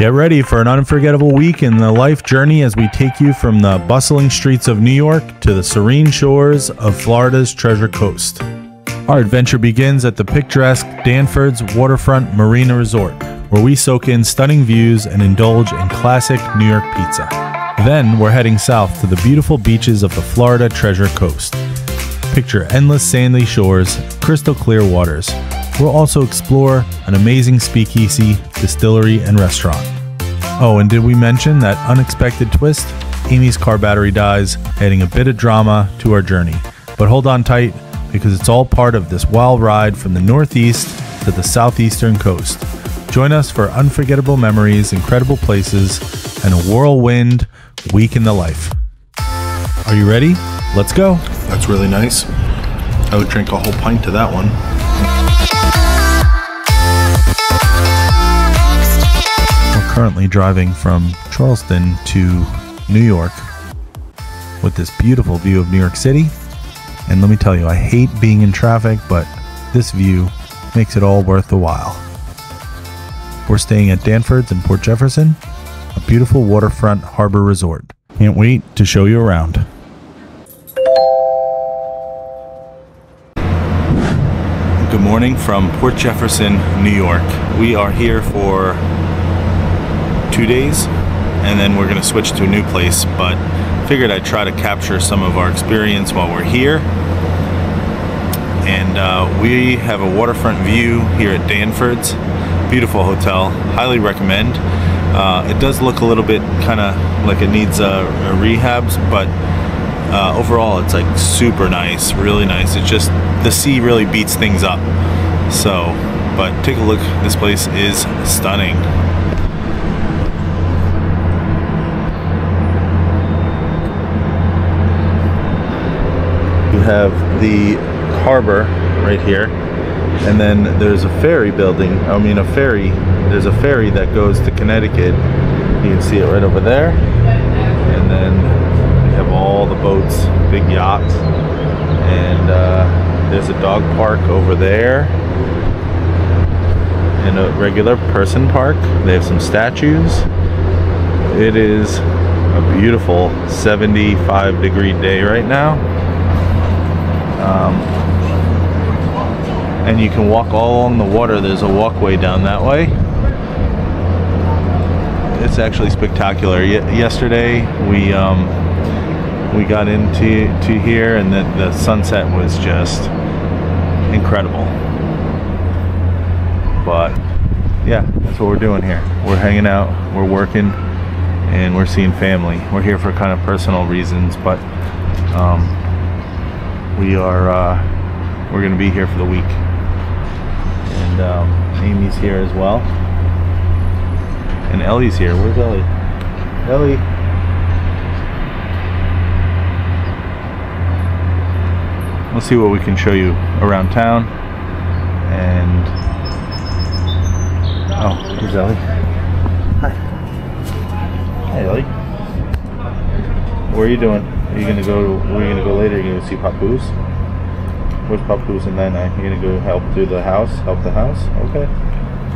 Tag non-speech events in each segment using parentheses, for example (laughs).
Get ready for an unforgettable week in the life journey as we take you from the bustling streets of New York to the serene shores of Florida's Treasure Coast. Our adventure begins at the picturesque Danford's Waterfront Marina Resort, where we soak in stunning views and indulge in classic New York pizza. Then we're heading south to the beautiful beaches of the Florida Treasure Coast. Picture endless sandy shores, crystal clear waters. We'll also explore an amazing speakeasy, distillery, and restaurant. Oh, and did we mention that unexpected twist? Amy's car battery dies, adding a bit of drama to our journey. But hold on tight, because it's all part of this wild ride from the Northeast to the Southeastern coast. Join us for unforgettable memories, incredible places, and a whirlwind week in the life. Are you ready? Let's go. That's really nice. I would drink a whole pint to that one. Currently driving from Charleston to New York with this beautiful view of New York City. And let me tell you, I hate being in traffic, but this view makes it all worth the while. We're staying at Danford's in Port Jefferson, a beautiful waterfront harbor resort. Can't wait to show you around. Good morning from Port Jefferson, New York. We are here for two days and then we're to switch to a new place, but figured I'd try to capture some of our experience while we're here. And uh, we have a waterfront view here at Danford's. Beautiful hotel, highly recommend. Uh, it does look a little bit kind of like it needs uh, rehabs, but uh, overall it's like super nice, really nice. It's just the sea really beats things up. So, but take a look. This place is stunning. You have the harbor right here and then there's a ferry building I mean a ferry there's a ferry that goes to Connecticut. You can see it right over there. And then we have all the boats big yachts and uh, there's a dog park over there. And a regular person park. They have some statues. It is a beautiful 75 degree day right now um, and you can walk all along the water. There's a walkway down that way. It's actually spectacular. Ye yesterday we um, we got into to here, and the, the sunset was just incredible. But yeah, that's what we're doing here. We're hanging out, we're working, and we're seeing family. We're here for kind of personal reasons, but. Um, we are uh, we're gonna be here for the week. And um, Amy's here as well. And Ellie's here. Where's Ellie? Ellie. Let's see what we can show you around town. And oh here's Ellie? Hi. Hey Ellie. Where are you doing? Are you gonna go? Where are you gonna go later? Are you gonna see Papoose? Where's Papoose and Nana? You gonna go help do the house? Help the house? Okay,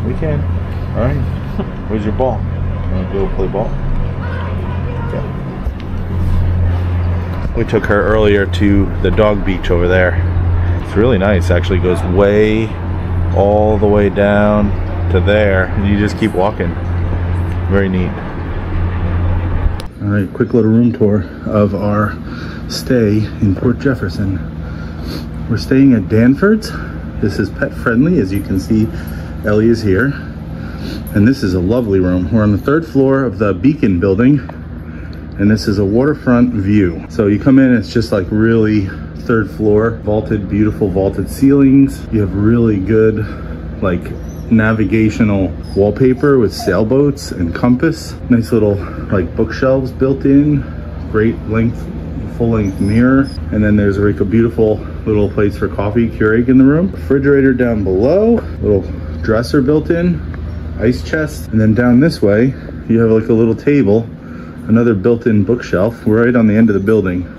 we can. All right. (laughs) Where's your ball? You wanna go play ball? Okay. We took her earlier to the dog beach over there. It's really nice. Actually, goes way all the way down to there, and you just keep walking. Very neat. All right, quick little room tour of our stay in Port Jefferson. We're staying at Danford's. This is pet friendly, as you can see, Ellie is here. And this is a lovely room. We're on the third floor of the Beacon building, and this is a waterfront view. So you come in, it's just like really third floor, vaulted, beautiful vaulted ceilings. You have really good like navigational wallpaper with sailboats and compass. Nice little like bookshelves built in. Great length, full length mirror. And then there's like a beautiful little place for coffee, Keurig in the room. Refrigerator down below, little dresser built in, ice chest. And then down this way, you have like a little table, another built-in bookshelf right on the end of the building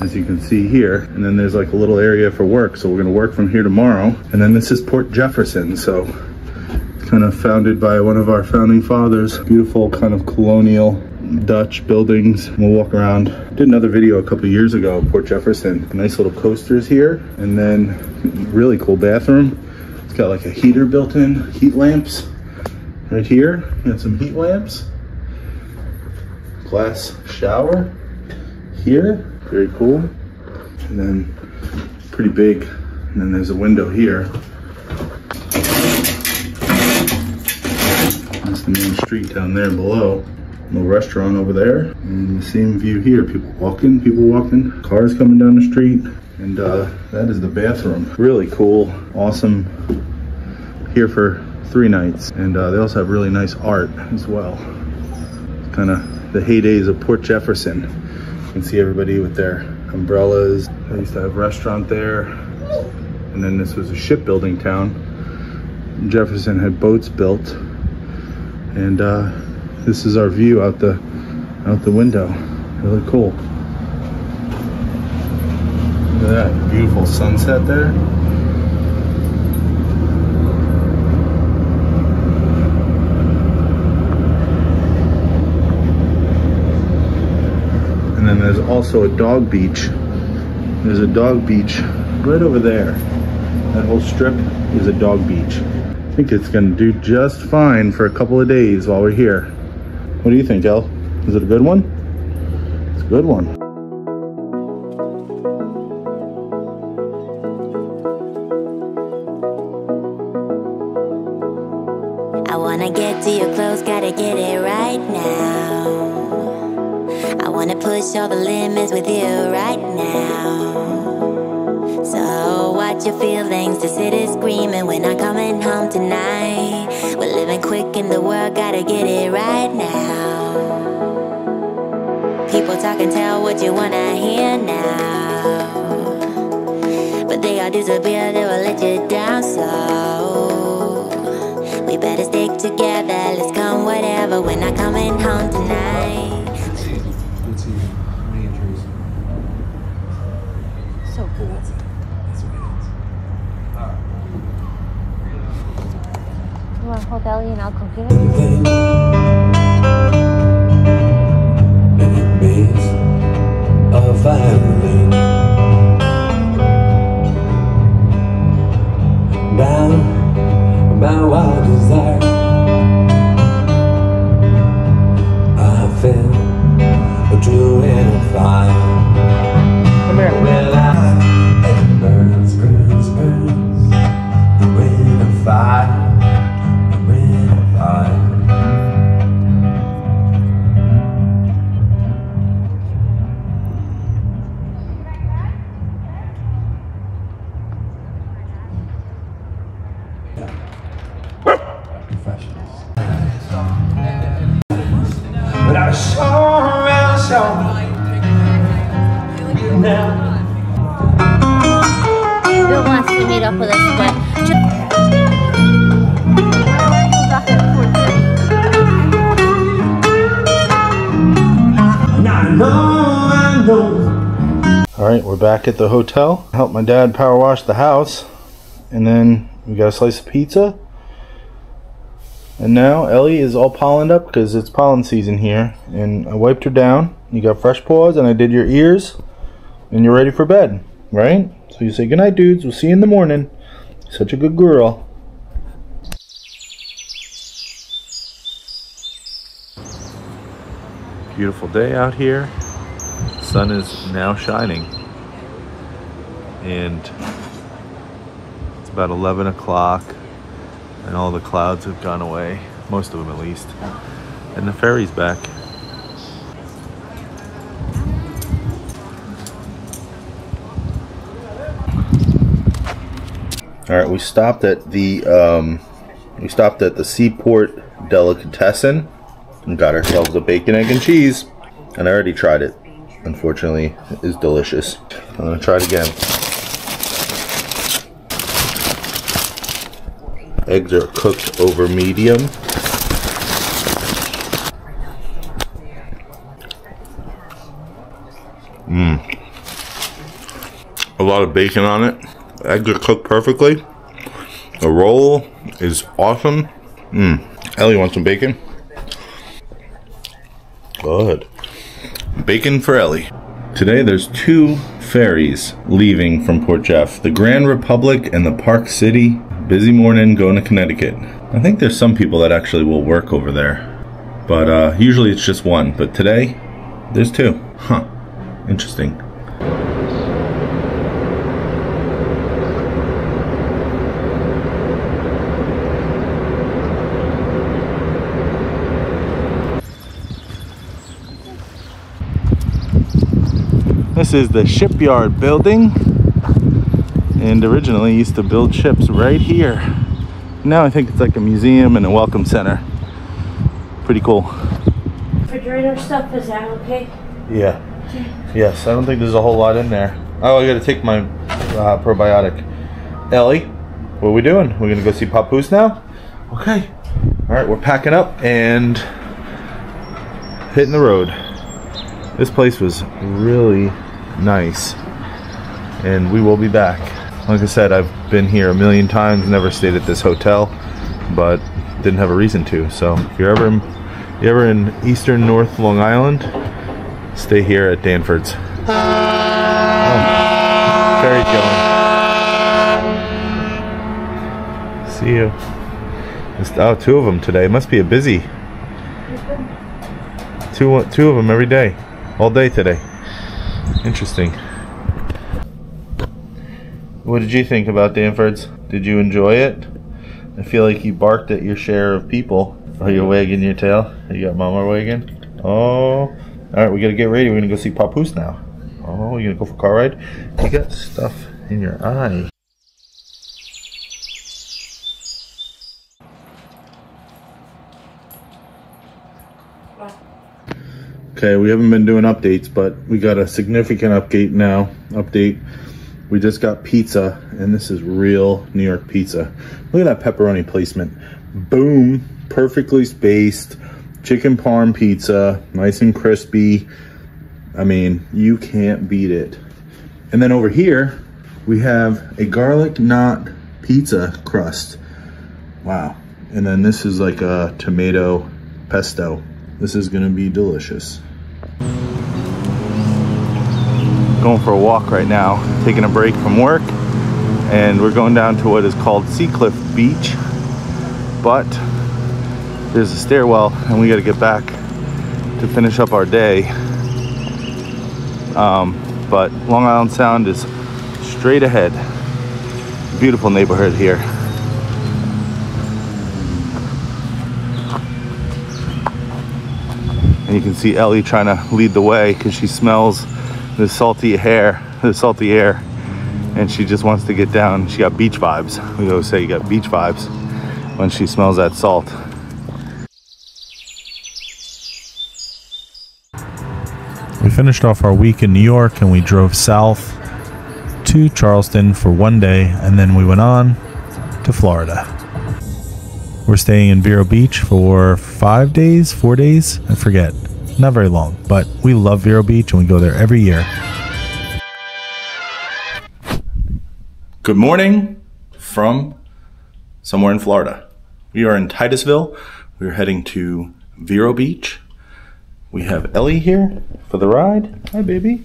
as you can see here. And then there's like a little area for work. So we're gonna work from here tomorrow. And then this is Port Jefferson. So kind kind of founded by one of our founding fathers. Beautiful kind of colonial Dutch buildings. We'll walk around. Did another video a couple years ago, Port Jefferson. Nice little coasters here, and then really cool bathroom. It's got like a heater built in, heat lamps right here. Got some heat lamps. Glass shower here, very cool. And then pretty big. And then there's a window here. That's the main street down there below. Little restaurant over there. And the same view here. People walking, people walking, cars coming down the street. And uh, that is the bathroom. Really cool, awesome. Here for three nights. And uh, they also have really nice art as well. Kind of the heydays of Port Jefferson. You can see everybody with their umbrellas. They used to have a restaurant there. And then this was a shipbuilding town. Jefferson had boats built. And uh, this is our view out the out the window. Really cool. Look at that beautiful sunset there. And then there's also a dog beach. There's a dog beach right over there. That whole strip is a dog beach. I think it's gonna do just fine for a couple of days while we're here. What do you think, El? Is it a good one? It's a good one. I wanna get to your clothes, gotta get it right now. I wanna push all the limits with you right now. So watch your feelings, the city's screaming, we're not coming home tonight. We're living quick in the world, gotta get it right now. People talk and tell what you wanna hear now. But they all disappear, they will let you down so we better stick together. Let's come whatever. We're not coming home tonight. Let's see. Let's see. How many injuries? So cool. You want to hold Ellie and I'll cook it? and it means a family. Down my wild desire, I feel a true in a fire. Know. All right, we're back at the hotel. Help my dad power wash the house. And then we got a slice of pizza. And now Ellie is all pollened up because it's pollen season here. And I wiped her down. You got fresh paws, and I did your ears. And you're ready for bed, right? So you say, goodnight dudes. We'll see you in the morning. Such a good girl. Beautiful day out here. Sun is now shining. And it's about 11 o'clock, and all the clouds have gone away, most of them at least. And the ferry's back. All right, we stopped at the um, we stopped at the Seaport Delicatessen and got ourselves a bacon, egg, and cheese. And I already tried it. Unfortunately, is delicious. I'm gonna try it again. Eggs are cooked over medium. Mmm. A lot of bacon on it. Eggs are cooked perfectly. The roll is awesome. Mmm. Ellie wants some bacon. Good. Bacon for Ellie. Today there's two ferries leaving from Port Jeff the Grand Republic and the Park City. Busy morning going to Connecticut. I think there's some people that actually will work over there. But uh, usually it's just one. But today, there's two. Huh. Interesting. This is the shipyard building. And originally used to build ships right here. Now I think it's like a museum and a welcome center. Pretty cool. Refrigerator stuff, is that okay? Yeah. Yes, I don't think there's a whole lot in there. Oh, I gotta take my uh, probiotic. Ellie, what are we doing? We're gonna go see Papoose now? Okay. All right, we're packing up and hitting the road. This place was really nice, and we will be back. Like I said, I've been here a million times, never stayed at this hotel, but didn't have a reason to. So if you're ever in, you're ever in Eastern North Long Island, stay here at Danford's. Oh, going. See you. It's- Oh, two of them today. Must be a busy. Two, two of them every day, all day today. Interesting. What did you think about Danford's? Did you enjoy it? I feel like you barked at your share of people. Are you wagging your tail? You got mama wagging? Oh. Alright, we gotta get ready. We're gonna go see Papoose now. Oh, you gonna go for a car ride? You got stuff in your eye. Okay, we haven't been doing updates, but we got a significant update now. Update. We just got pizza, and this is real New York pizza. Look at that pepperoni placement. Boom, perfectly spaced. Chicken parm pizza, nice and crispy. I mean, you can't beat it. And then over here, we have a garlic knot pizza crust. Wow. And then this is like a tomato pesto. This is gonna be delicious. Going for a walk right now, taking a break from work, and we're going down to what is called Seacliff Beach. But there's a stairwell, and we got to get back to finish up our day. Um, but Long Island Sound is straight ahead. Beautiful neighborhood here. And you can see Ellie trying to lead the way because she smells the salty hair, the salty air, and she just wants to get down. She got beach vibes. We always say you got beach vibes when she smells that salt. We finished off our week in New York and we drove south to Charleston for one day and then we went on to Florida. We're staying in Vero Beach for five days, four days, I forget. Not very long, but we love Vero Beach and we go there every year. Good morning from somewhere in Florida. We are in Titusville. We're heading to Vero Beach. We have Ellie here for the ride. Hi, baby.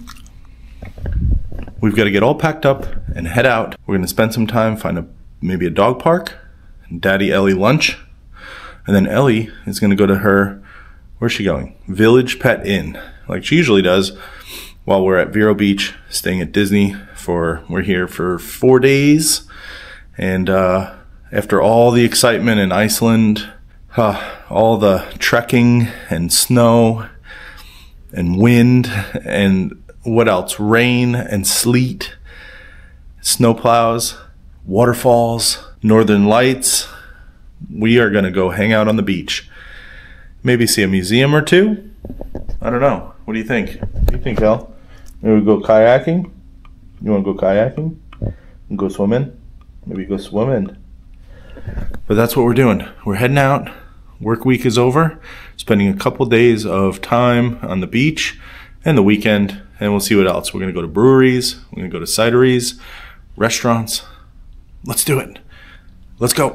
We've got to get all packed up and head out. We're going to spend some time, find a maybe a dog park, Daddy Ellie lunch, and then Ellie is going to go to her. Where's she going? Village Pet Inn, like she usually does. While we're at Vero Beach, staying at Disney for we're here for four days, and uh, after all the excitement in Iceland, uh, all the trekking and snow and wind and what else? Rain and sleet, snowplows, waterfalls, northern lights. We are going to go hang out on the beach. Maybe see a museum or two. I don't know. What do you think? What do you think, Hal? Maybe we go kayaking? You want to go kayaking? And go swimming? Maybe go swimming. But that's what we're doing. We're heading out. Work week is over. Spending a couple days of time on the beach and the weekend, and we'll see what else. We're gonna go to breweries. We're gonna go to cideries, restaurants. Let's do it. Let's go.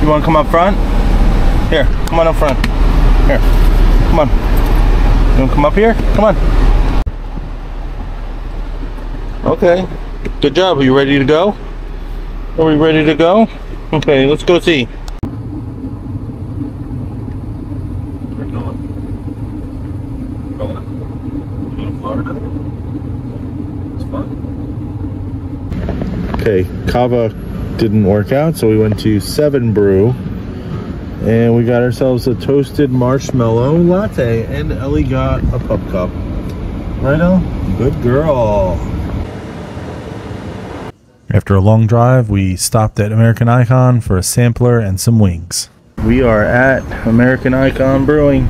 You want to come up front? Here, come on up front. Here, come on. You want to come up here? Come on. Okay. Good job. Are you ready to go? Are we ready to go? Okay, let's go see. Okay, Kava didn't work out, so we went to Seven Brew and we got ourselves a toasted marshmallow latte and Ellie got a pup cup. Right, Elle? Good girl. After a long drive, we stopped at American Icon for a sampler and some wings. We are at American Icon Brewing.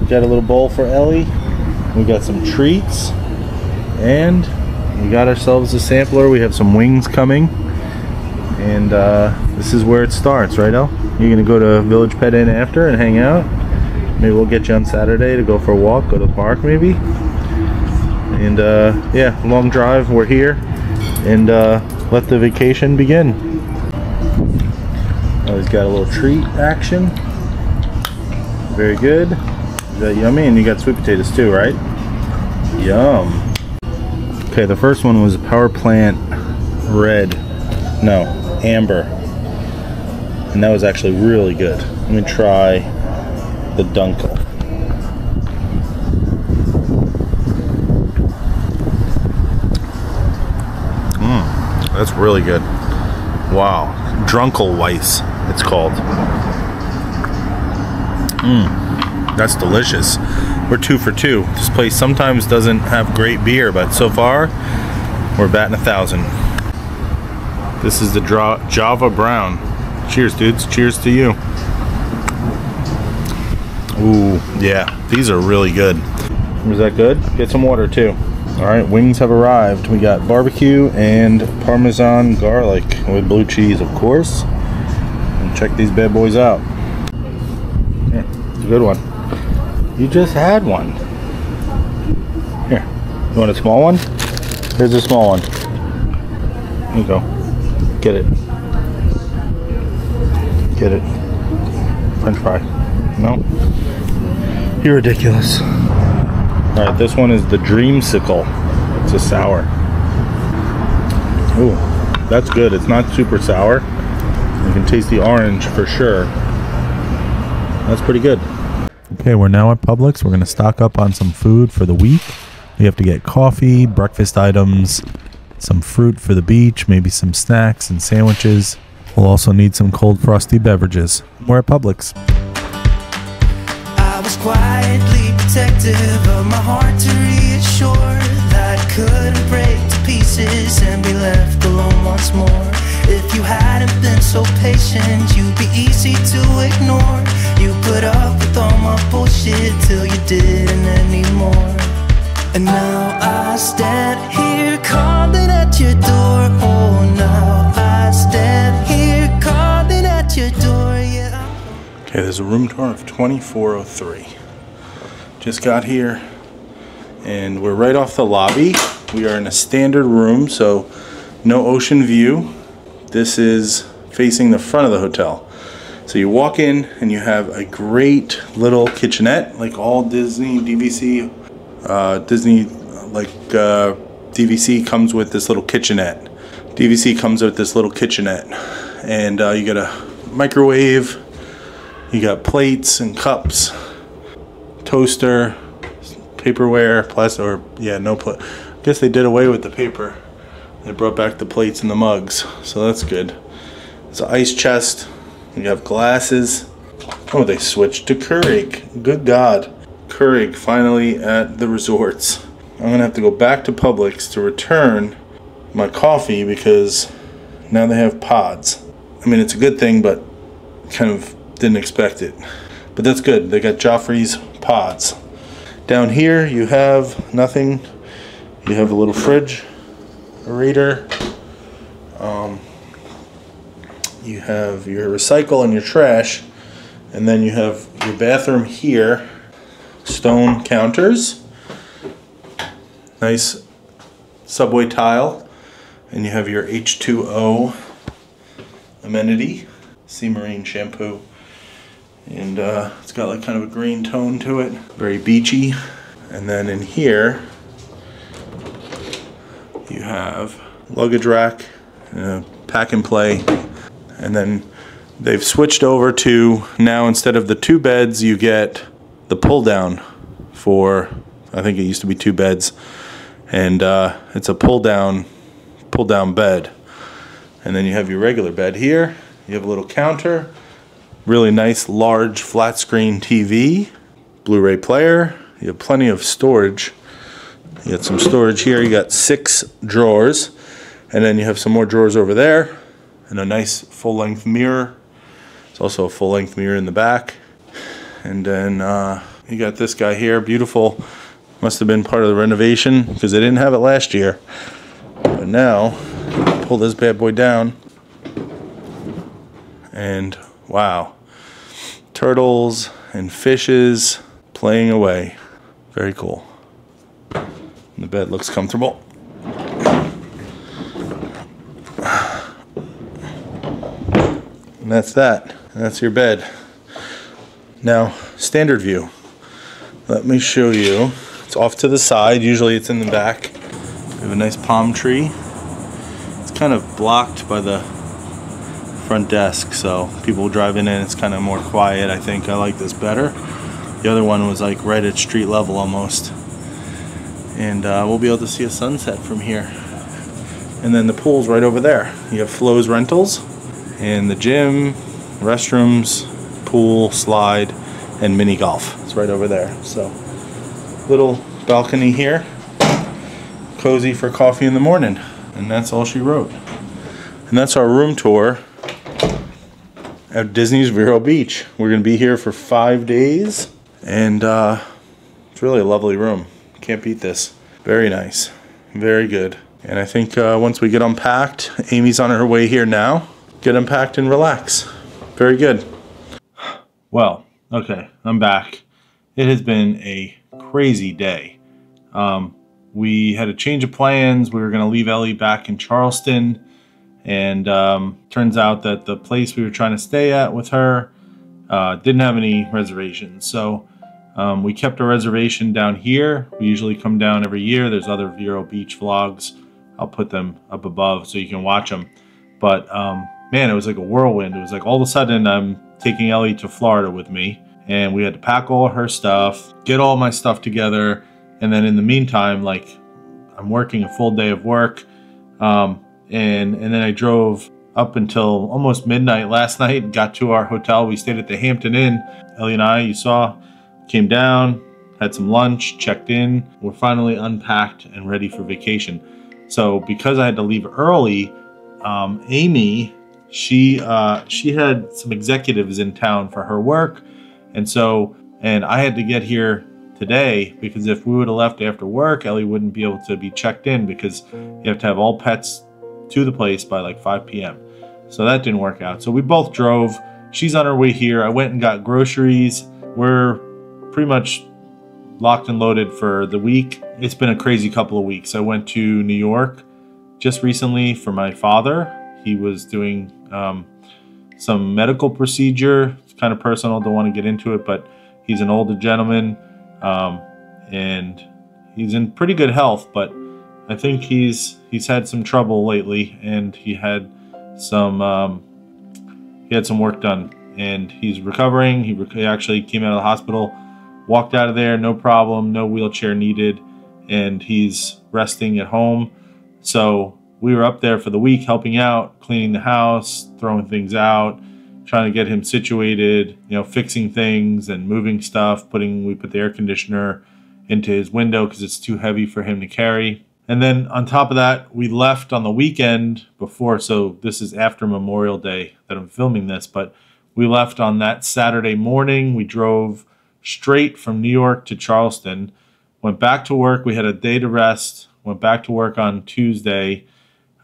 We got a little bowl for Ellie. We got some treats. And we got ourselves a sampler. We have some wings coming. And uh, this is where it starts, right, El? You're to go to Village Pet Inn after and hang out. Maybe we'll get you on Saturday to go for a walk, go to the park maybe. And uh, yeah, long drive. We're here. And uh, let the vacation begin. Oh, he's got a little treat action. Very good. Is that yummy? And you got sweet potatoes too, right? Yum. Okay, the first one was Power Plant Red. No, Amber. And that was actually really good. Let me try the Dunkel. Mmm, that's really good. Wow. Drunkelweiss, it's called. Mmm, that's delicious. We're two for two. This place sometimes doesn't have great beer, but so far, we're batting a thousand. This is the Java Brown. Cheers, dudes. Cheers to you. Ooh, yeah. These are really good. Is that good? Get some water too. All right, wings have arrived. We got barbecue and Parmesan garlic with blue cheese, of course. And check these bad boys out. Yeah, it's a good one. You just had one. Here, you want a small one? Here's a small one. There you go. Get it. Get it. French fry. No? You're ridiculous. Alright, this one is the Dreamsicle. It's a sour. Ooh, that's good. It's not super sour. You can taste the orange for sure. That's pretty good. Okay, we're now at Publix. We're going to stock up on some food for the week. We have to get coffee, breakfast items, some fruit for the beach, maybe some snacks and sandwiches. We'll also need some cold frosty beverages. We're at Publix. I was quietly protective of my heart to reassure that couldn't break to pieces and be left alone once more. If you hadn't been so patient, you'd be easy to ignore. You put up with all my bullshit till you didn't anymore. And now I stand here calling at your door. Oh, now I stand here calling at your door. Yeah. Okay, there's a room tour of 2403. Just got here and we're right off the lobby. We are in a standard room, so no ocean view. This is facing the front of the hotel. So you walk in and you have a great little kitchenette, like all Disney DVC, uh, Disney like uh, DVC comes with this little kitchenette. DVC comes with this little kitchenette, and uh, you got a microwave. You got plates and cups, toaster, paperware, plastic, or yeah, no pla I guess they did away with the paper. They brought back the plates and the mugs, so that's good. It's an ice chest. You have glasses. Oh, they switched to Keurig. Good God. Keurig finally at the resorts. I'm gonna have to go back to Publix to return my coffee because now they have pods. I mean, it's a good thing, but kind of didn't expect it. But that's good. They got Joffrey's pods. Down here, you have nothing. You have a little fridge, a reader. Um, you have your recycle and your trash. And then you have your bathroom here. Stone counters. Nice subway tile. And you have your H2O amenity. Sea Marine shampoo. And uh, it's got like kind of a green tone to it, very beachy. And then in here, you have luggage rack, uh, pack and play, and then they've switched over to now instead of the two beds, you get the pull down for I think it used to be two beds, and uh, it's a pull down pull down bed. And then you have your regular bed here. You have a little counter, really nice large flat screen TV, Blu-ray player. You have plenty of storage. You got some storage here. You got six drawers, and then you have some more drawers over there, and a nice full-length mirror. It's also a full-length mirror in the back, and then uh, you got this guy here, beautiful. Must have been part of the renovation because they didn't have it last year. But now, pull this bad boy down, and wow, turtles and fishes playing away. Very cool. The bed looks comfortable. And that's that. That's your bed. Now, standard view. Let me show you. It's off to the side. Usually it's in the back. We have a nice palm tree. It's kind of blocked by the front desk, so people driving in, it's kind of more quiet. I think I like this better. The other one was like right at street level almost. And uh, we'll be able to see a sunset from here. And then the pool's right over there. You have Flo's Rentals and the gym, restrooms, pool, slide, and mini golf. It's right over there. So, little balcony here. Cozy for coffee in the morning. And that's all she wrote. And that's our room tour at Disney's Vero Beach. We're to be here for five days. And uh, it's really a lovely room. Can't beat this. Very nice. Very good. And I think uh, once we get unpacked, Amy's on her way here now. Get unpacked and relax. Very good. Well, okay, I'm back. It has been a crazy day. Um, we had a change of plans. We were going to leave Ellie back in Charleston. And um, turns out that the place we were trying to stay at with her uh, didn't have any reservations. So um, we kept a reservation down here. We usually come down every year. There's other Vero Beach vlogs. I'll put them up above so you can watch them. But um, man, it was like a whirlwind. It was like all of a sudden I'm taking Ellie to Florida with me, and we had to pack all her stuff, get all my stuff together, and then in the meantime, like I'm working a full day of work, um, and and then I drove up until almost midnight last night. Got to our hotel. We stayed at the Hampton Inn. Ellie and I, you saw, came down, had some lunch, checked in. We're finally unpacked and ready for vacation. So because I had to leave early, um, Amy she uh, she had some executives in town for her work, and so and I had to get here today because if we would have left after work, Ellie wouldn't be able to be checked in because you have to have all pets to the place by like 5 p.m. So that didn't work out. So we both drove. She's on her way here. I went and got groceries. We're pretty much locked and loaded for the week. It's been a crazy couple of weeks. I went to New York just recently for my father. He was doing um, some medical procedure. It's kind of personal, don't want to get into it, but he's an older gentleman um, and he's in pretty good health, but I think he's he's had some trouble lately and he had some um, he had some work done and he's recovering. He, rec- he actually came out of the hospital, walked out of there, no problem, no wheelchair needed, and he's resting at home. So we were up there for the week helping out, cleaning the house, throwing things out, trying to get him situated, you know, fixing things and moving stuff, putting we put the air conditioner into his window because it's too heavy for him to carry. And then on top of that, we left on the weekend before, so this is after Memorial Day that I'm filming this, but we left on that Saturday morning. We drove straight from New York to Charleston, went back to work. We had a day to rest, went back to work on Tuesday,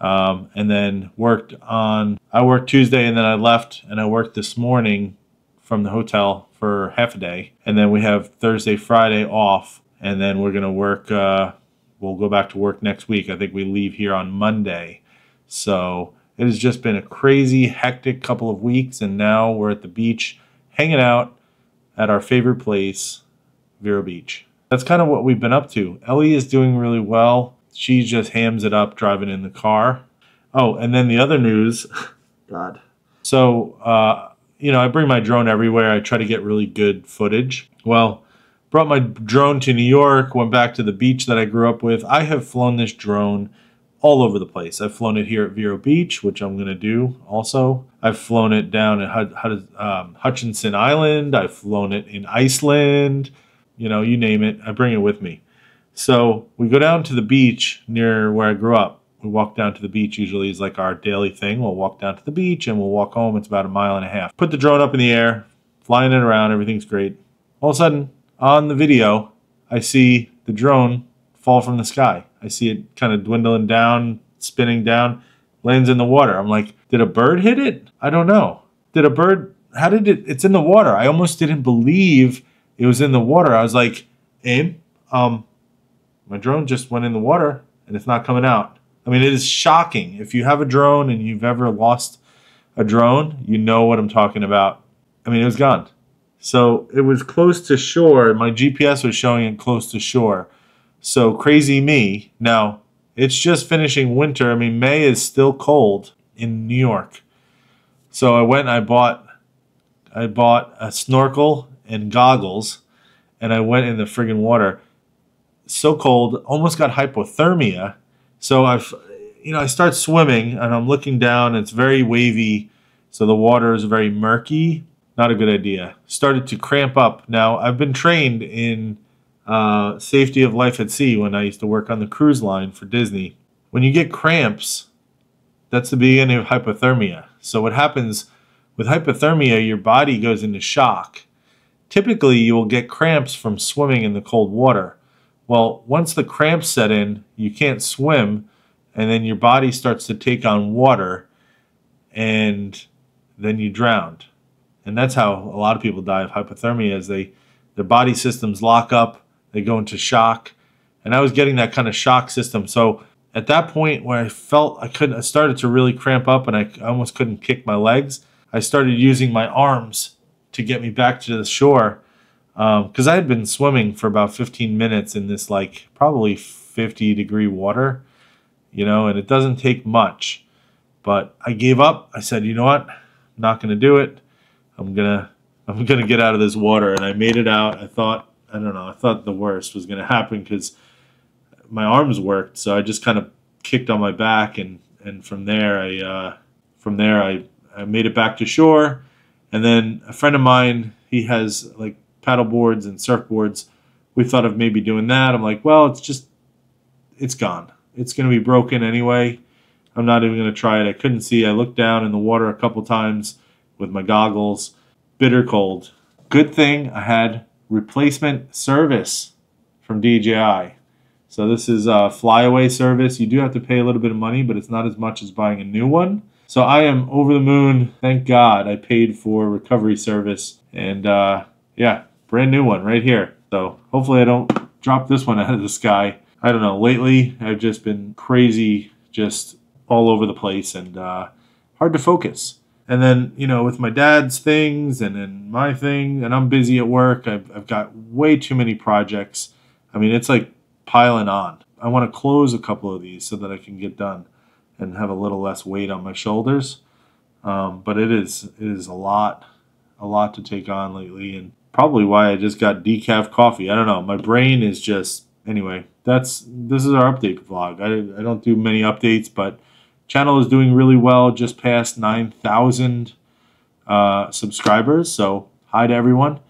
um, and then worked on. I worked Tuesday, and then I left, and I worked this morning from the hotel for half a day, and then we have Thursday, Friday off, and then we're gonna work. Uh, we'll go back to work next week. I think we leave here on Monday, so It has just been a crazy, hectic couple of weeks, and now we're at the beach hanging out at our favorite place, Vero Beach. That's kind of what we've been up to. Ellie is doing really well. She just hams it up driving in the car. Oh, and then the other news. (laughs) God. So, uh, you know, I bring my drone everywhere. I try to get really good footage. Well, brought my drone to New York, went back to the beach that I grew up with. I have flown this drone all over the place. I've flown it here at Vero Beach, which I'm going to do also. I've flown it down at um, Hutchinson Island. I've flown it in Iceland. You know, you name it, I bring it with me. So we go down to the beach near where I grew up. We walk down to the beach usually is like our daily thing. We'll walk down to the beach and we'll walk home. It's about a mile and a half. Put the drone up in the air, flying it around, everything's great. All of a sudden, on the video, I see the drone fall from the sky. I see it kind of dwindling down, spinning down, lands in the water. I'm like, did a bird hit it? I don't know. Did a bird, how did it, it's in the water. I almost didn't believe it was in the water. I was like, Aim, um, my drone just went in the water and it's not coming out. I mean, it is shocking. If you have a drone and you've ever lost a drone, you know what I'm talking about. I mean, it was gone. So it was close to shore. My GPS was showing it close to shore. So crazy me. Now, it's just finishing winter. I mean, May is still cold in New York. So I went I bought I bought a snorkel and goggles and I went in the friggin' water. So cold, almost got hypothermia. So I've you know, I start swimming and I'm looking down, it's very wavy, so the water is very murky. Not a good idea. Started to cramp up. Now I've been trained in uh, safety of life at sea when I used to work on the cruise line for Disney. When you get cramps, that's the beginning of hypothermia. So what happens with hypothermia, your body goes into shock. Typically, you will get cramps from swimming in the cold water. Well, once the cramps set in, you can't swim, and then your body starts to take on water, and then you drown. And that's how a lot of people die of hypothermia, as they their body systems lock up they go into shock. And I was getting that kind of shock system. So at that point where I felt I couldn't, I started to really cramp up and I almost couldn't kick my legs, I started using my arms to get me back to the shore. Because um, I had been swimming for about 15 minutes in this, like, probably 50 degree water, you know, and it doesn't take much. But I gave up. I said, you know what? I'm not going to do it. I'm going (laughs) to. I'm gonna get out of this water, and I made it out. I thought I don't know. I thought the worst was going to happen because my arms worked, so I just kind of kicked on my back, and and from there I uh, from there I I made it back to shore, and then a friend of mine he has like paddle boards and surfboards. We thought of maybe doing that. I'm like, well, it's just it's gone. It's going to be broken anyway. I'm not even going to try it. I couldn't see. I looked down in the water a couple times with my goggles. Bitter cold. Good thing I had replacement service from DJI. So this is a flyaway service. You do have to pay a little bit of money, but it's not as much as buying a new one. So I am over the moon. Thank God I paid for recovery service. And uh, yeah, brand new one right here. So hopefully I don't drop this one (laughs) out of the sky. I don't know. Lately, I've just been crazy, just all over the place and uh, hard to focus and then you know with my dad's things and then my thing and i'm busy at work I've, I've got way too many projects i mean it's like piling on i want to close a couple of these so that i can get done and have a little less weight on my shoulders um, but it is it is a lot a lot to take on lately and probably why i just got decaf coffee i don't know my brain is just anyway that's this is our update vlog i, I don't do many updates but Channel is doing really well, just past 9,000 uh, subscribers. So, hi to everyone.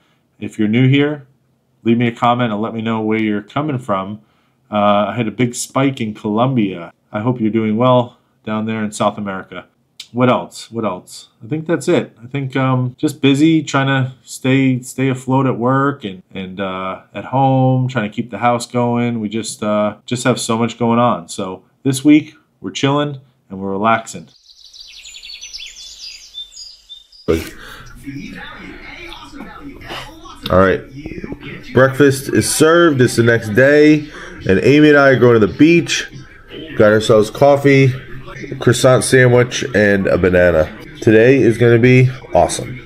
If you're new here, leave me a comment and let me know where you're coming from. Uh, I had a big spike in Colombia. I hope you're doing well down there in South America. What else? What else? I think that's it. I think um, just busy trying to stay stay afloat at work and and uh, at home, trying to keep the house going. We just uh, just have so much going on. So this week we're chilling and we're relaxing. All right. Breakfast is served. It's the next day, and Amy and I are going to the beach. Got ourselves coffee. Croissant sandwich, and a banana. Today is going to be awesome.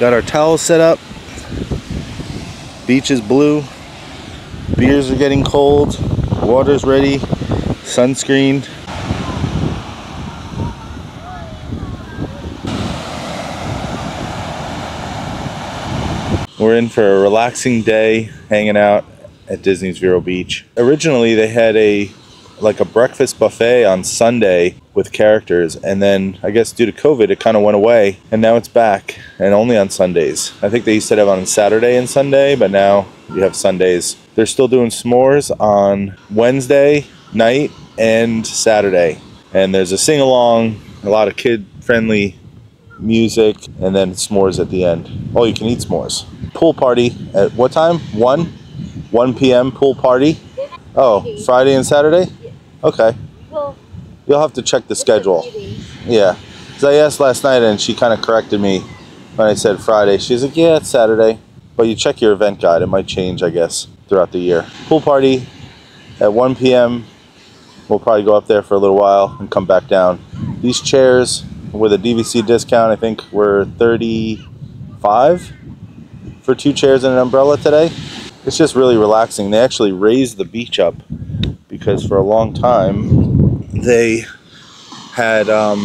Got our towels set up. Beach is blue. Beers are getting cold. Water's ready. Sunscreen. We're in for a relaxing day hanging out at Disney's Vero Beach. Originally, they had a like a breakfast buffet on Sunday with characters, and then I guess due to COVID, it kind of went away, and now it's back and only on Sundays. I think they used to have on Saturday and Sunday, but now you have Sundays. They're still doing s'mores on Wednesday night and Saturday, and there's a sing along, a lot of kid friendly music, and then s'mores at the end. Oh, you can eat s'mores. Pool party at what time? 1? 1 p.m. pool party? Oh, Friday and Saturday? Okay. Well, You'll have to check the schedule. Yeah. Because I asked last night and she kind of corrected me when I said Friday. She's like, yeah, it's Saturday. But you check your event guide. It might change, I guess, throughout the year. Pool party at 1 p.m. We'll probably go up there for a little while and come back down. These chairs with a DVC discount, I think were 35 for two chairs and an umbrella today. It's just really relaxing. They actually raised the beach up because for a long time they had um,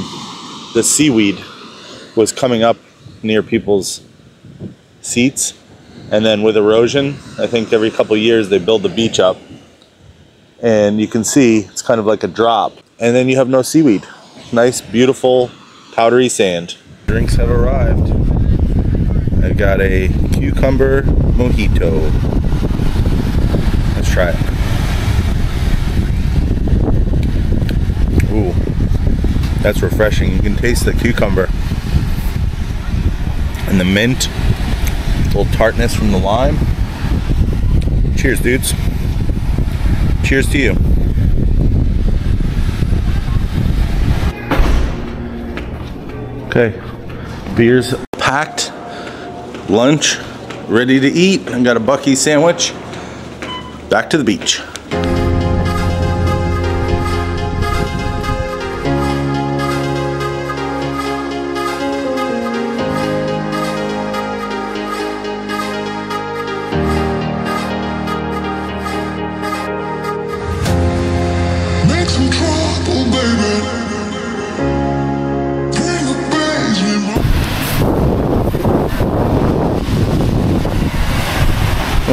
the seaweed was coming up near people's seats. And then with erosion i think every couple years they build the beach up. And you can see it's kind of like a drop. And then you have no seaweed. Nice beautiful powdery sand. Drinks have arrived. I've got a cucumber mojito. Let's try it Ooh, that's refreshing. You can taste the cucumber and the mint, a little tartness from the lime. Cheers, dudes. Cheers to you. Okay, beers packed, lunch ready to eat. I got a Bucky sandwich. Back to the beach.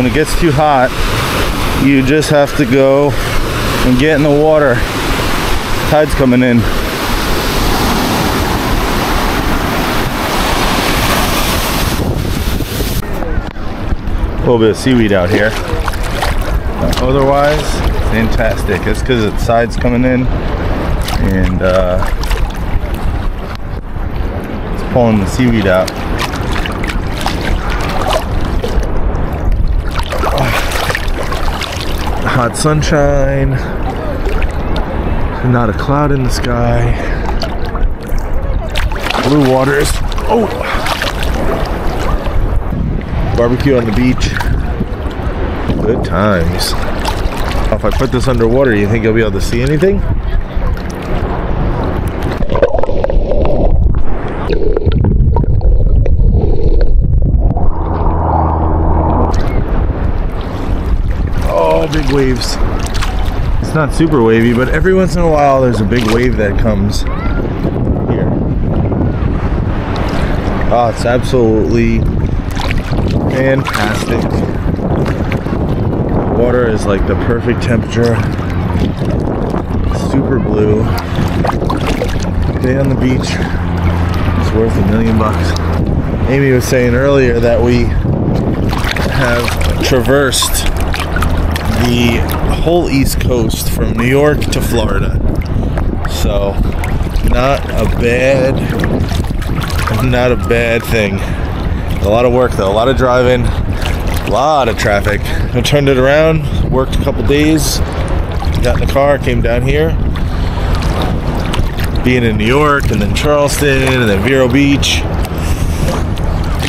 When it gets too hot, you just have to go and get in the water. Tide's coming in. A little bit of seaweed out here. But otherwise, fantastic. It's because the tide's coming in and uh, it's pulling the seaweed out. Hot sunshine, not a cloud in the sky, blue waters. Oh, barbecue on the beach. Good times. If I put this underwater, you think you'll be able to see anything? Oh, big waves. It's not super wavy, but every once in a while there's a big wave that comes here. Oh, it's absolutely fantastic. Water is like the perfect temperature. Super blue. Day on the beach is worth a million bucks. Amy was saying earlier that we have traversed the whole East Coast from New York to Florida. So, not a bad, not a bad thing. A lot of work though, a lot of driving, A lot of traffic. I turned it around, worked a couple days, got in the car, came down here. Being in New York and then Charleston and then Vero Beach.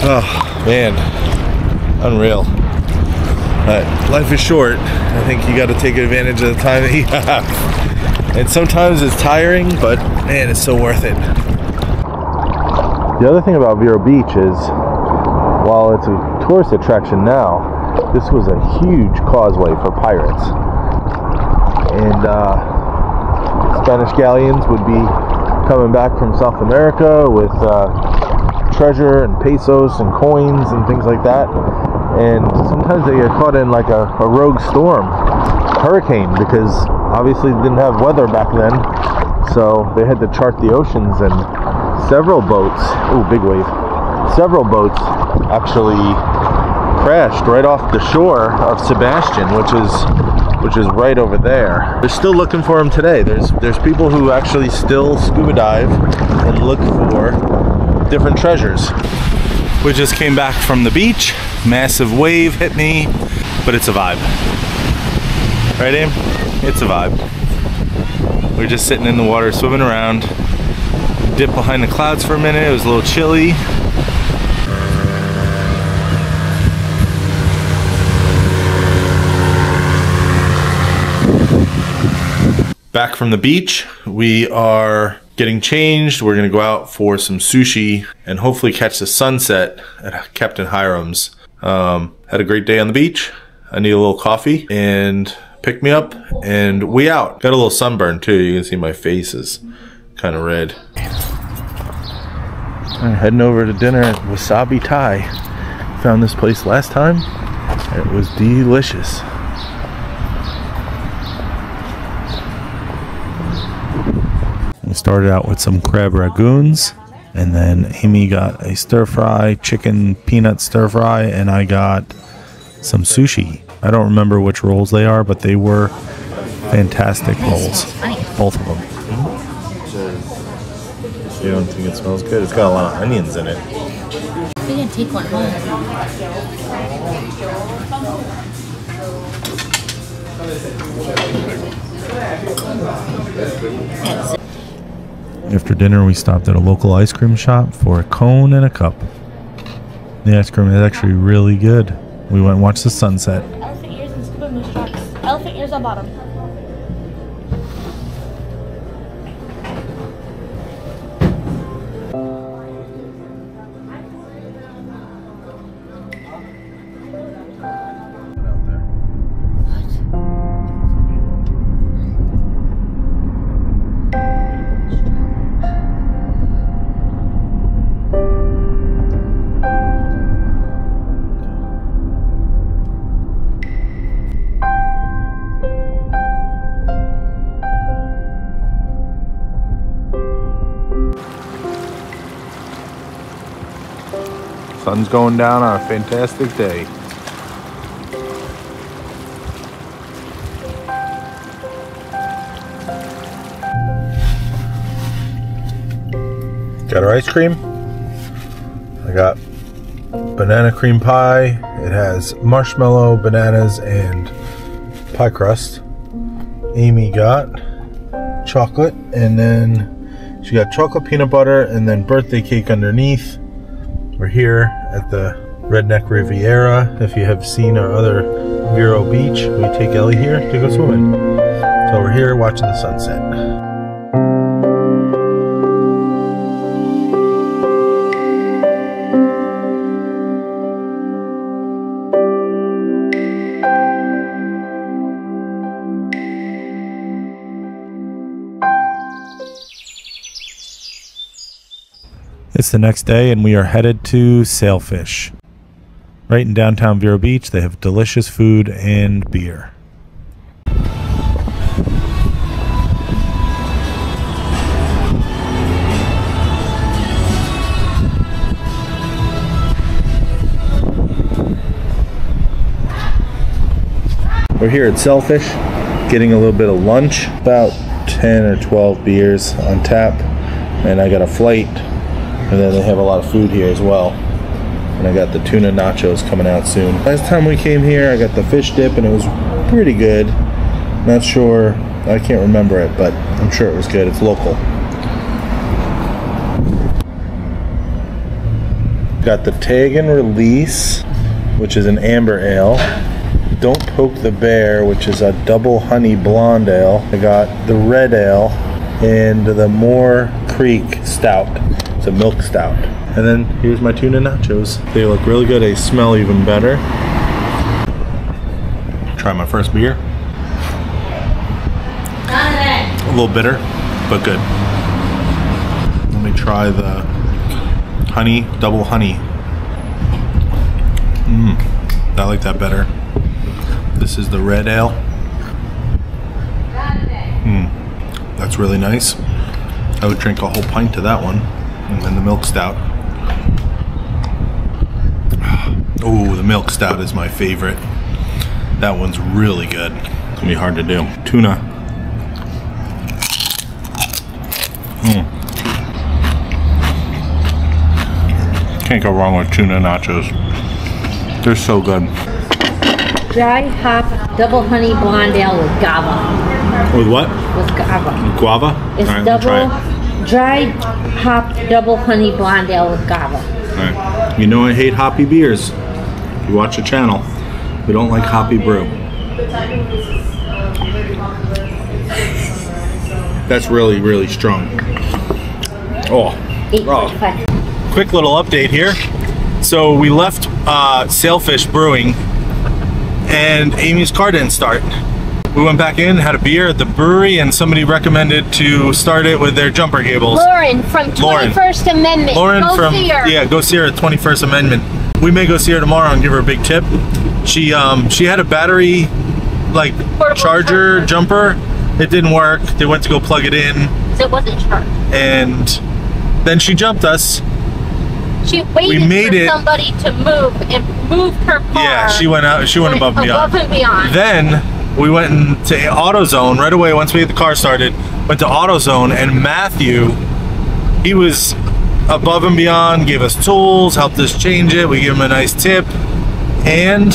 Oh, man. Unreal. But life is short. I think you got to take advantage of the time that you (laughs) have. And sometimes it's tiring, but man, it's so worth it. The other thing about Vero Beach is, while it's a tourist attraction now, this was a huge causeway for pirates. And uh, Spanish galleons would be coming back from South America with uh, treasure and pesos and coins and things like that. And sometimes they get caught in like a, a rogue storm, hurricane, because obviously they didn't have weather back then. So they had to chart the oceans and several boats, oh, big wave, several boats actually crashed right off the shore of Sebastian, which is which is right over there. They're still looking for him today. There's there's people who actually still scuba dive and look for different treasures. We just came back from the beach. Massive wave hit me, but it's a vibe. Right, Aim? It's a vibe. We're just sitting in the water, swimming around. Dip behind the clouds for a minute. It was a little chilly. Back from the beach, we are getting changed. We're gonna go out for some sushi and hopefully catch the sunset at Captain Hiram's. Um, had a great day on the beach. I need a little coffee and pick me up and we out. Got a little sunburn too. You can see my face is kind of red. I'm heading over to dinner at Wasabi Thai. Found this place last time. It was delicious. Started out with some crab rangoons, and then Amy got a stir fry, chicken peanut stir fry, and I got some sushi. I don't remember which rolls they are, but they were fantastic rolls. Both of them. You don't think it smells good? It's got a lot of onions in it. We can take one home. After dinner, we stopped at a local ice cream shop for a cone and a cup. The ice cream is actually really good. We went and watched the sunset. Elephant ears and moose tracks. Elephant ears on bottom. Sun's going down on a fantastic day. Got our ice cream. I got banana cream pie. It has marshmallow, bananas, and pie crust. Amy got chocolate, and then she got chocolate peanut butter, and then birthday cake underneath. We're here at the Redneck Riviera. If you have seen our other Vero Beach, we take Ellie here to go swimming. So we're here watching the sunset. It's the next day, and we are headed to Sailfish. Right in downtown Vero Beach, they have delicious food and beer. We're here at Sailfish, getting a little bit of lunch. About 10 or 12 beers on tap, and I got a flight. And then they have a lot of food here as well. And I got the tuna nachos coming out soon. Last time we came here, I got the fish dip and it was pretty good. Not sure, I can't remember it, but I'm sure it was good. It's local. Got the Tag and Release, which is an amber ale. Don't Poke the Bear, which is a double honey blonde ale. I got the red ale and the Moore Creek Stout. A milk stout. And then here's my tuna nachos. They look really good. They smell even better. Try my first beer. A little bitter, but good. Let me try the honey, double honey. Mmm, I like that better. This is the red ale. Mmm, that's really nice. I would drink a whole pint of that one. And then the milk stout. Oh, the milk stout is my favorite. That one's really good. It's gonna be hard to do. Tuna. Mm. Can't go wrong with tuna nachos. They're so good. Dry hop double honey blonde ale with gava. With what? With gava. Guava? It's right, let me try double dry hop double honey blonde ale with gava. All right. You know I hate hoppy beers. If you watch the channel, we don't like hoppy brew. That's really, really strong. Oh. Oh. quick little update here. So we left uh, Sailfish Brewing, and Amy's car didn't start. We went back in, had a beer at the brewery, and somebody recommended to start it with their jumper cables. Lauren from Lauren. 21st Amendment. Lauren Go from see her. yeah, go see her at 21st Amendment. We may go see her tomorrow and give her a big tip. She um she had a battery like charger jumper. It didn't work. They went to go plug it in, So it wasn't charged. and then she jumped us. She waited we made for it- somebody to move and moved her car. Yeah, she went out. She went above and beyond. Above and beyond. Then we went into AutoZone right away once we get the car started. Went to AutoZone and Matthew, he was above and beyond, gave us tools, helped us change it. We gave him a nice tip, and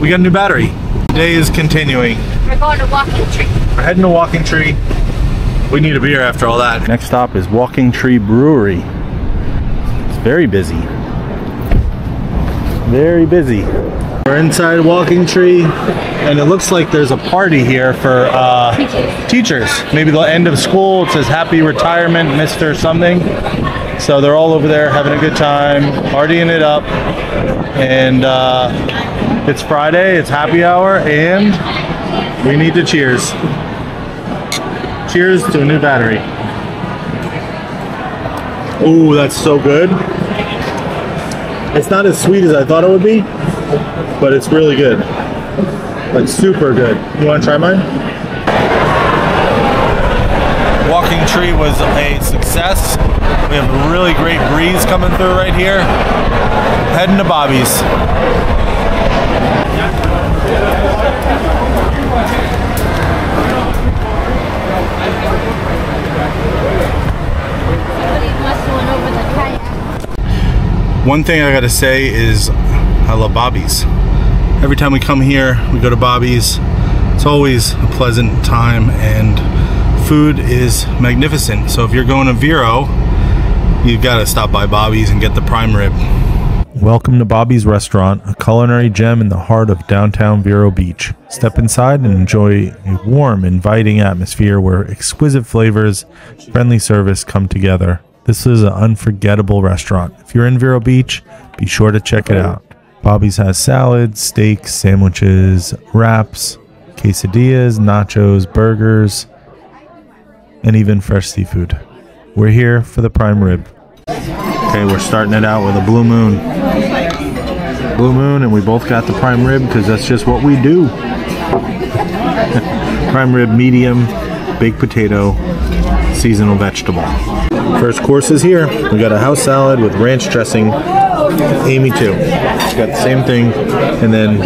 we got a new battery. Day is continuing. We're going to Walking Tree. We're heading to Walking Tree. We need a beer after all that. Next stop is Walking Tree Brewery. It's very busy. Very busy. We're inside Walking Tree, and it looks like there's a party here for uh, teachers. Maybe the end of school. It says Happy Retirement, Mr. Something. So they're all over there having a good time, partying it up. And uh, it's Friday, it's happy hour, and we need to cheers. Cheers to a new battery. Ooh, that's so good. It's not as sweet as I thought it would be, but it's really good. Like super good. You want to try mine? Walking Tree was a success. We have a really great breeze coming through right here. Heading to Bobby's. One thing I gotta say is I love Bobby's. Every time we come here, we go to Bobby's. It's always a pleasant time and food is magnificent. So if you're going to Vero, you've got to stop by Bobby's and get the prime rib. Welcome to Bobby's Restaurant, a culinary gem in the heart of downtown Vero Beach. Step inside and enjoy a warm, inviting atmosphere where exquisite flavors, friendly service come together. This is an unforgettable restaurant. If you're in Vero Beach, be sure to check it out. Bobby's has salads, steaks, sandwiches, wraps, quesadillas, nachos, burgers, and even fresh seafood. We're here for the prime rib. Okay, we're starting it out with a blue moon. Blue moon, and we both got the prime rib because that's just what we do. (laughs) prime rib, medium, baked potato, seasonal vegetable. First course is here. We got a house salad with ranch dressing. Amy too. Got the same thing, and then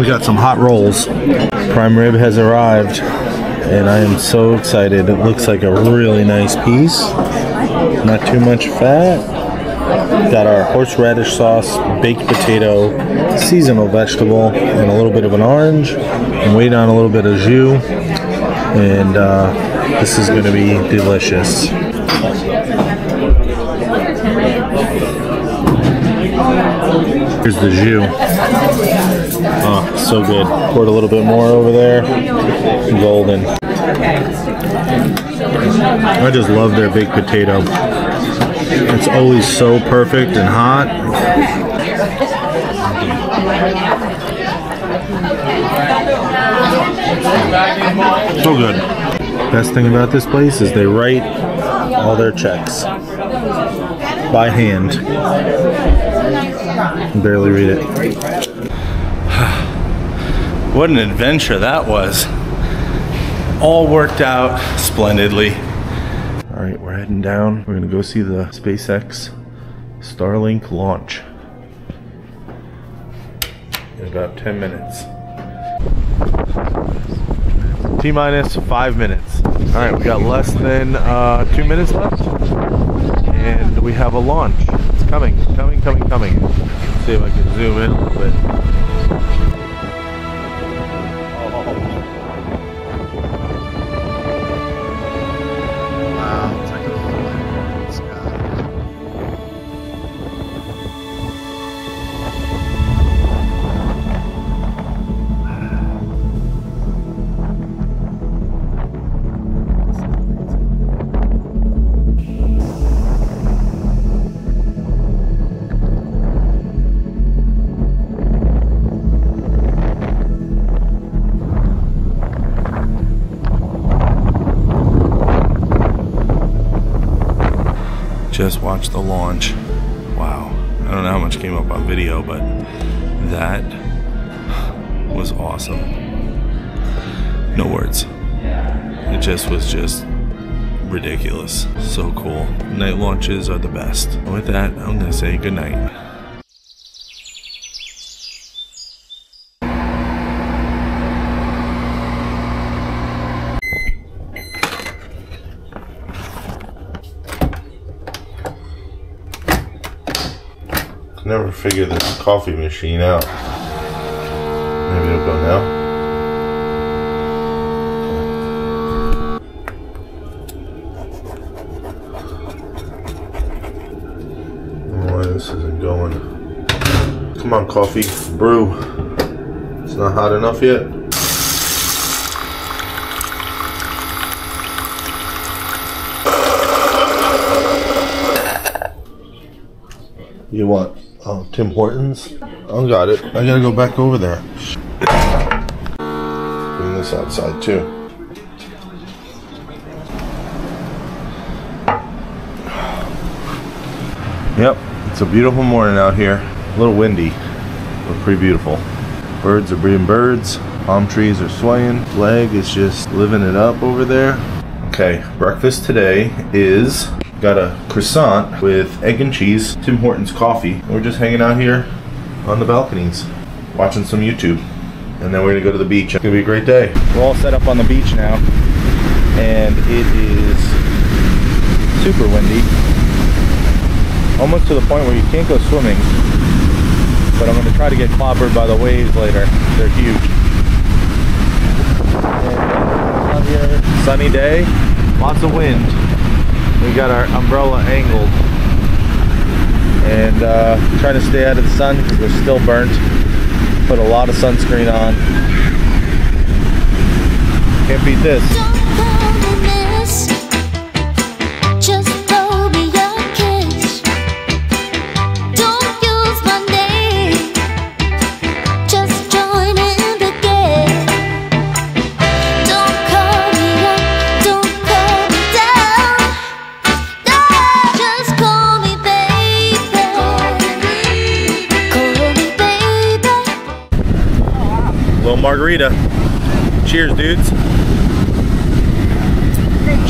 we got some hot rolls. Prime rib has arrived, and I am so excited. It looks like a really nice piece. Not too much fat. Got our horseradish sauce, baked potato, seasonal vegetable, and a little bit of an orange. And wait on a little bit of jus. And uh, this is going to be delicious. Here's the jus. Oh, so good. Poured a little bit more over there. Golden. I just love their baked potato. It's always so perfect and hot. So good. Best thing about this place is they write all their checks by hand. Can barely read it. (sighs) what an adventure that was. All worked out splendidly. All right, we're heading down. We're gonna go see the SpaceX Starlink launch in about 10 minutes. T minus five minutes. All right, we got less than uh, two minutes left, and we have a launch. It's coming, coming, coming, coming. Let's see if I can zoom in a little bit. Just watched the launch. Wow. I don't know how much came up on video, but that was awesome. No words. It just was just ridiculous. So cool. Night launches are the best. With that, I'm to say good night. Never figure this coffee machine out. Maybe it'll go now. This isn't going? Come on, coffee, brew. It's not hot enough yet. You want Tim Hortons? I got it. I gotta go back over there. Bring this outside too. Yep, it's a beautiful morning out here. A little windy, but pretty beautiful. Birds are being birds. Palm trees are swaying. Flag is just living it up over there. Okay, breakfast today is got a croissant with egg and cheese, Tim Hortons coffee. We're just hanging out here on the balconies, watching some YouTube. And then we're gonna go to the beach. It's gonna be a great day. We're all set up on the beach now, and it is super windy. Almost to the point where you can't go swimming. But I'm gonna try to get clobbered by the waves later. They're huge. Here, uh, sunny day, lots of wind. We got our umbrella angled and uh, trying to stay out of the sun because we're still burnt. Put a lot of sunscreen on. Can't beat this. Margarita. Cheers, dudes.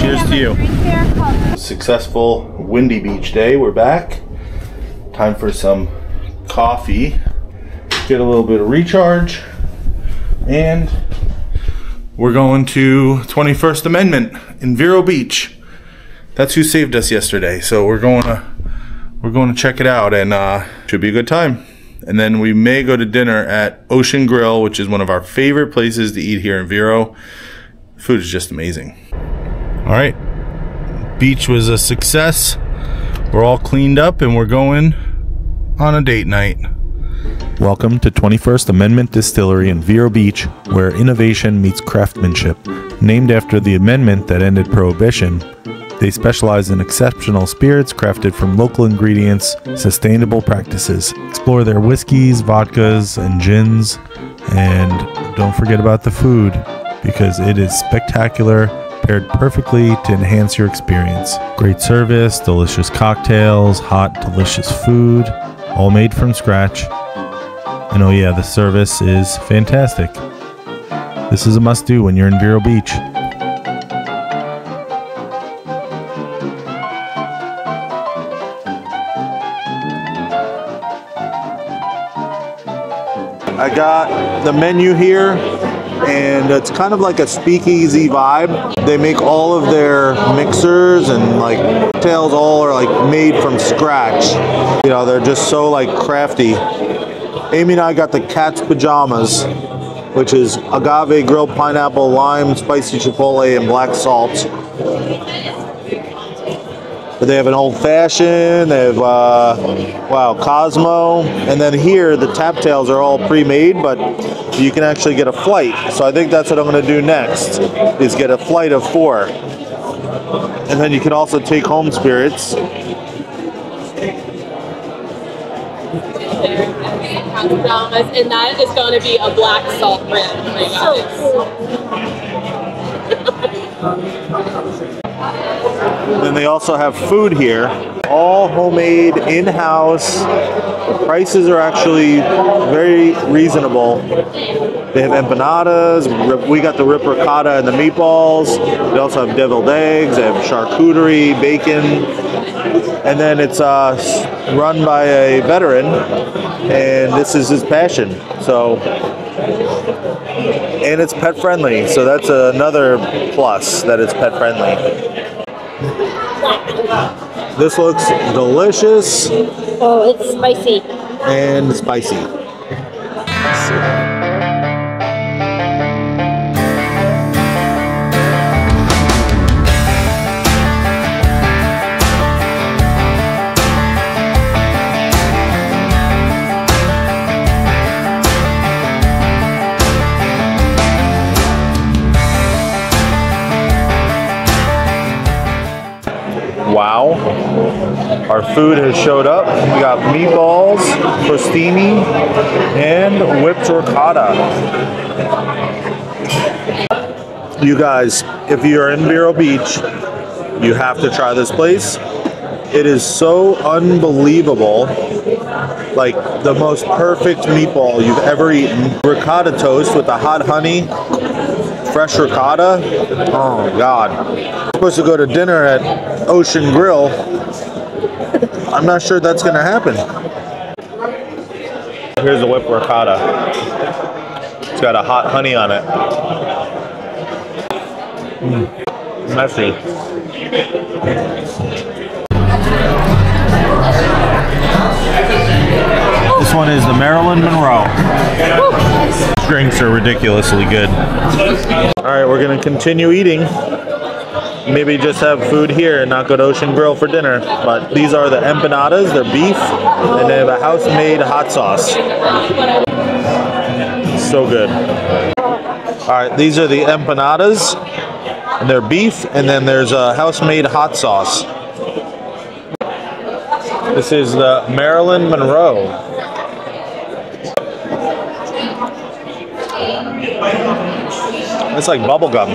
Cheers to you. Successful windy beach day. We're back. Time for some coffee. Get a little bit of recharge. And we're going to 21st Amendment in Vero Beach. That's who saved us yesterday. So we're going to we're going to check it out and uh, should be a good time. And then we may go to dinner at Ocean Grill, which is one of our favorite places to eat here in Vero. Food is just amazing. All right, beach was a success. We're all cleaned up and we're going on a date night. Welcome to 21st Amendment Distillery in Vero Beach, where innovation meets craftsmanship. Named after the amendment that ended prohibition, they specialize in exceptional spirits crafted from local ingredients, sustainable practices. Explore their whiskeys, vodkas, and gins, and don't forget about the food because it is spectacular, paired perfectly to enhance your experience. Great service, delicious cocktails, hot, delicious food, all made from scratch. And oh, yeah, the service is fantastic. This is a must do when you're in Vero Beach. I got the menu here, and it's kind of like a speakeasy vibe. They make all of their mixers and like tails all are like made from scratch. You know, they're just so like crafty. Amy and I got the cat's pajamas, which is agave, grilled pineapple, lime, spicy chipotle, and black salt. But they have an old fashioned, they have, uh, wow, Cosmo. And then here, the tap tails are all pre-made, but you can actually get a flight. So I think that's what I'm gonna do next, is get a flight of four. And then you can also take home spirits. and that is going to be a black salt rim for you guys. (laughs) Then they also have food here, all homemade, in-house. The prices are actually very reasonable. They have empanadas. We got the rip ricotta and the meatballs. They also have deviled eggs. They have charcuterie, bacon, and then it's uh, run by a veteran, and this is his passion. So, and it's pet friendly. So that's another plus that it's pet friendly. This looks delicious Oh, it's spicy. and spicy. Our food has showed up. We got meatballs, crostini, and whipped ricotta. You guys, if you're in Vero Beach, you have to try this place. It is so unbelievable. Like the most perfect meatball you've ever eaten. Ricotta toast with the hot honey, fresh ricotta. Oh God. supposed to go to dinner at Ocean Grill. I'm not sure that's gonna happen. Here's the whipped ricotta. It's got a hot honey on it. Mm. Messy. This one is the Marilyn Monroe. Drinks are ridiculously good. All right, we're gonna continue eating. Maybe just have food here and not go to Ocean Grill for dinner. But these are the empanadas. They're beef, and they have a house-made hot sauce. So good. All right, these are the empanadas, and they're beef, and then there's a house-made hot sauce. This is the Marilyn Monroe. It's like bubble gum.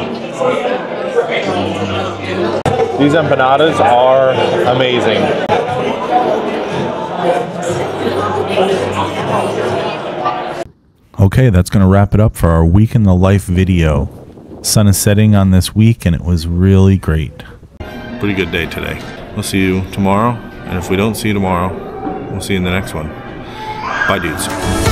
These empanadas are amazing. Okay, that's going to wrap it up for our week in the life video. Sun is setting on this week and it was really great. Pretty good day today. We'll see you tomorrow, and if we don't see you tomorrow, we'll see you in the next one. Bye, dudes.